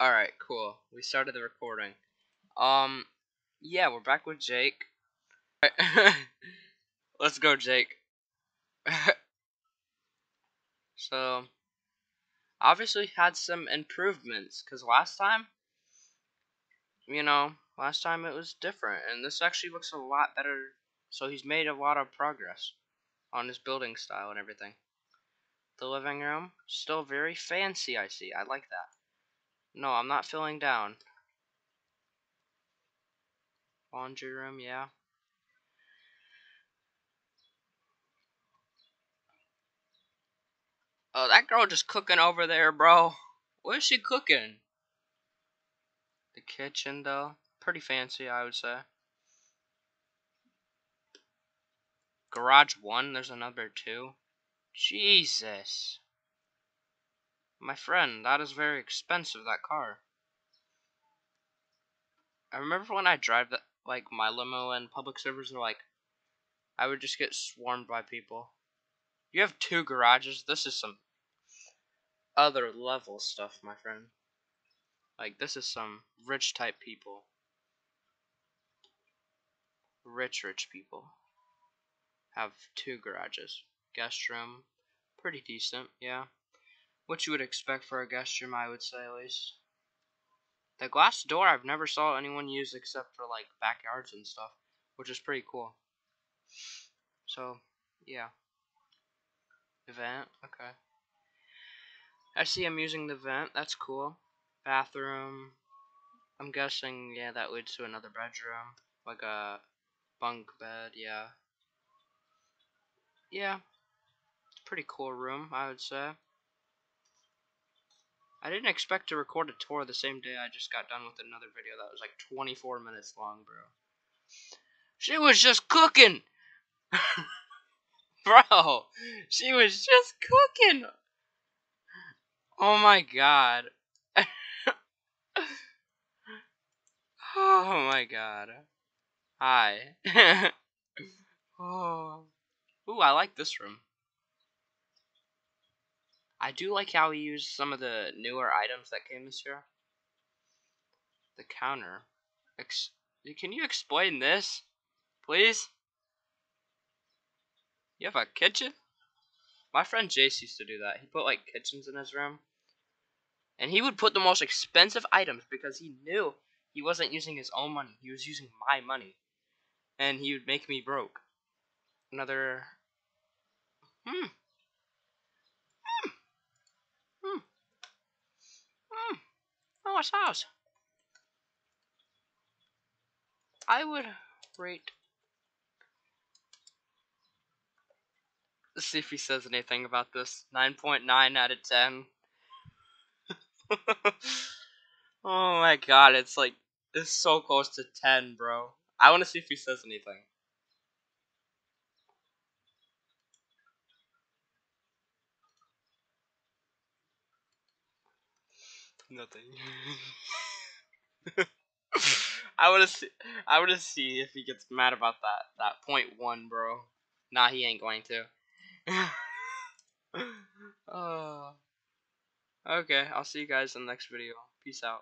Alright, cool. We started the recording. Um, yeah, we're back with Jake. Let's go, Jake. so, obviously had some improvements, because last time, you know, last time it was different, and this actually looks a lot better, so he's made a lot of progress on his building style and everything. The living room, still very fancy, I see. I like that. No, I'm not filling down. Laundry room, yeah. Oh, that girl just cooking over there, bro. What is she cooking? The kitchen, though. Pretty fancy, I would say. Garage 1, there's another 2. Jesus. My friend, that is very expensive, that car. I remember when I drive that, like, my limo and public servers are like, I would just get swarmed by people. You have two garages? This is some other level stuff, my friend. Like, this is some rich type people. Rich, rich people. Have two garages. Guest room. Pretty decent, yeah. What you would expect for a guest room, I would say at least. The glass door I've never saw anyone use except for like backyards and stuff, which is pretty cool. So, yeah. Vent, okay. I see I'm using the vent, that's cool. Bathroom. I'm guessing, yeah, that leads to another bedroom. Like a bunk bed, yeah. Yeah. Pretty cool room, I would say. I didn't expect to record a tour the same day I just got done with another video that was like 24 minutes long, bro. She was just cooking! bro, she was just cooking! Oh my god. oh my god. Hi. oh. Ooh, I like this room. I do like how he used some of the newer items that came this year. The counter. Ex can you explain this, please? You have a kitchen? My friend Jace used to do that. He put like kitchens in his room. And he would put the most expensive items because he knew he wasn't using his own money. He was using my money. And he would make me broke. Another... Hmm. House. I would rate. Let's see if he says anything about this. 9.9 .9 out of 10. oh my god, it's like, it's so close to 10, bro. I want to see if he says anything. Nothing. I wanna see. I wanna see if he gets mad about that. That point one, bro. Nah, he ain't going to. oh. Okay, I'll see you guys in the next video. Peace out.